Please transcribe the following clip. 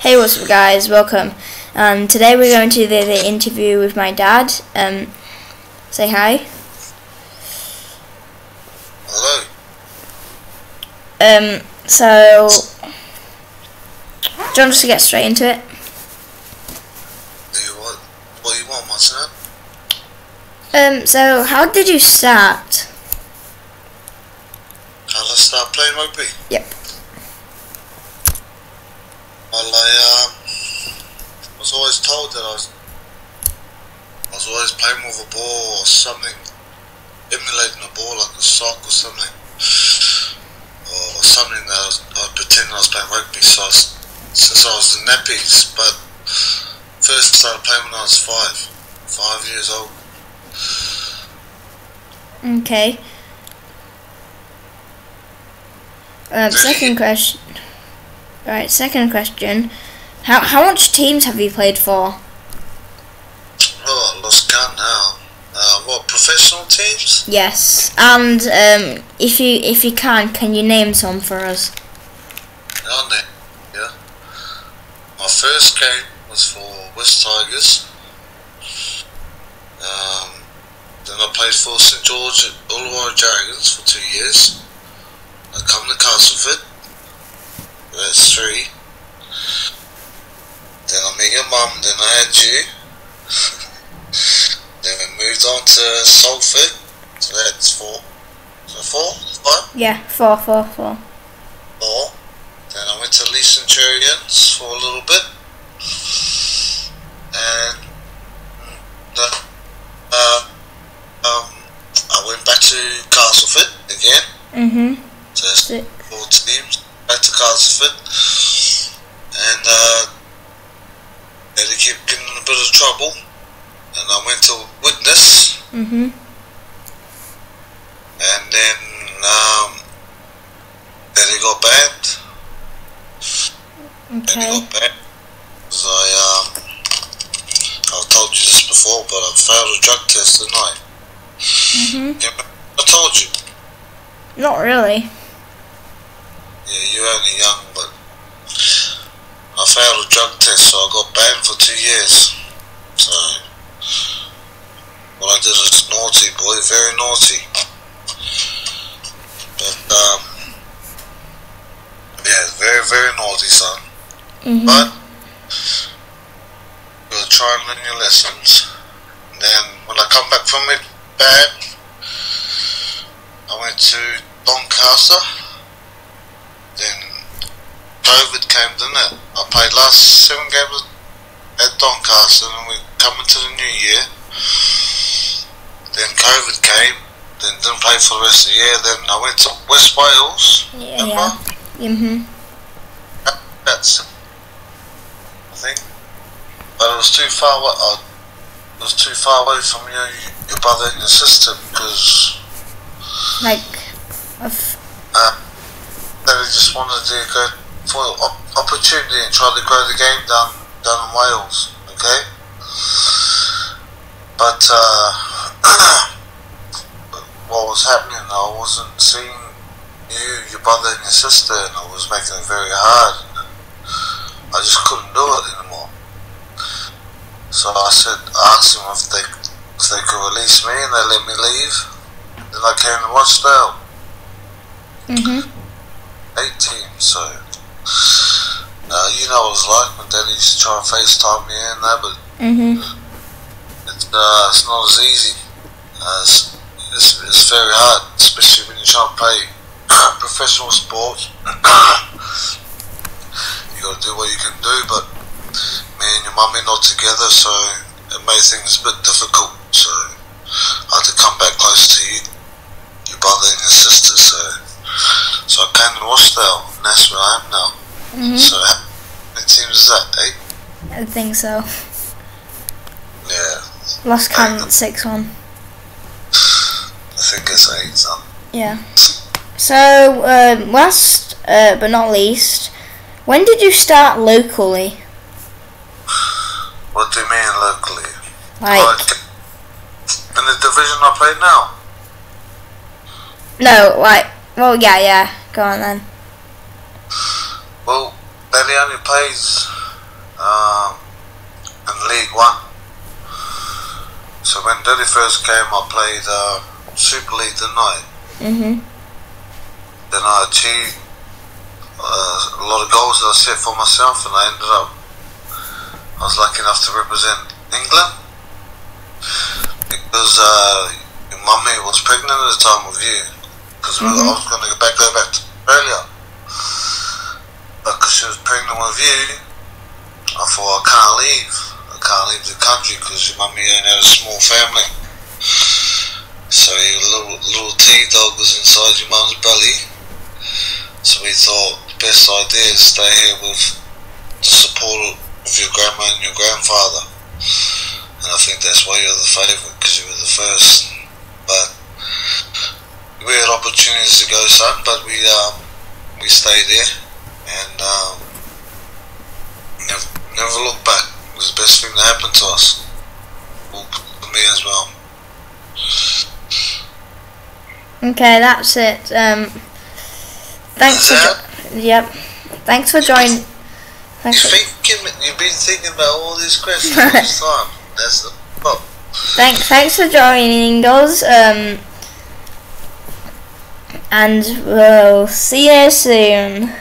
Hey, what's up, guys? Welcome. Um, today we're going to do the, the interview with my dad. Um, say hi. Hello. Um, so, do you want us to get straight into it? Do you want what do you want, my son? Um, so how did you start? How did I start playing rugby? Yep. Well, I um, was always told that I was, I was always playing with a ball or something, emulating a ball like a sock or something, or something that I was, I was pretending I was playing rugby. So I was, since I was in nappies, but first started playing when I was five, five years old. Okay. Um, second question. Right, second question. How how much teams have you played for? Oh, I lost count now. Uh, what professional teams? Yes, and um, if you if you can, can you name some for us? On there, yeah. My first game was for West Tigers. Um, then I played for St George Illawarra Dragons for two years. I come to Castleford. That's three. Then I met your mum. Then I had you. then we moved on to Salford. So that's four. So four, five. Yeah, four, four, four. Four. Then I went to Leigh Centurions for a little bit. And the, uh, um, I went back to Castleford again. Mhm. So that's Six. four teams. Back to Castleford. And uh, kept getting in a bit of trouble. And I went to Widnes. Mhm. And then um, then he got banned. Okay. And he got banned because I um, I've told you this before, but I failed a drug test, didn't I? Mhm. Yeah, I told you. Not really. Yeah, you're only young, failed a drug test, so I got banned for two years. So what I did was naughty, boy, very naughty. But um, yeah, very very naughty, son. Mhm. But you'll try and learn your lessons. And then when I come back from it bad, I went to Doncaster. COVID came, didn't it? I played last seven games at Doncaster, and we coming to the new year. Then COVID came. Then didn't play for the rest of the year. Then I went to West Wales. Yeah. Remember? yeah. Mhm. That's, I think, but it was too far. Away, uh, it was too far away from your your brother and your sister because Like, uh, they just wanted to go for op- opportunity and try to grow the game down down in Wales. Okay, but uh, what was happening? I wasn't seeing you, your brother and your sister, and it was making it very hard. I just couldn't do it anymore. So I said, I asked them if they if they could release me, and they let me leave. Then I came to Rochdale, Mhm. eight teams. So uh, you know what it's like when Daddy used to try and FaceTime me and that, but Mhm. it's uh, it's not as easy. Uh, it's, it's it's very hard, especially when you're trying to play professional sport. you got to do what you can do, but me and your mummy not together, so it made things a bit difficult. So I had to come back close to you, your brother and your sister. So so I came to Rochdale, and that's where I am now. Mhm. So how many teams is that? Eight? I think so. Yeah, Lost count at six one. I think it's eight. Son. Yeah. So, um, last uh, but not least, when did you start locally? What do you mean locally? Like, in the division I play now. no, like, well, yeah, yeah. Go on then. Well, Daddy only plays um, in League One. So when Daddy first came, I played uh, Super League, didn't I? Mhm. Then I achieved uh, a lot of goals that I set for myself, and I ended up. I was lucky enough to represent England because uh, your mummy was pregnant at the time of you. Because Mhm. I was going to go back, go back to Australia, because she was pregnant with you, I thought I can't leave. I can't leave the country because your mummy only had a small family. So your little little T dog was inside your mum's belly. So we thought the best idea is stay here with the support of your grandma and your grandfather. And I think that's why you're the favourite because you were the first. But we had opportunities to go some, but we um, we stayed there and um, never never looked back. It was the best thing that happened to us. Well, to me as well. Okay, that's it. Um, thanks for. That's yep. Thanks for joining. Thanks You for, thinking? You've been thinking about all these questions all this time. That's the problem. thanks. Thanks for joining us. Um, and we'll see you soon.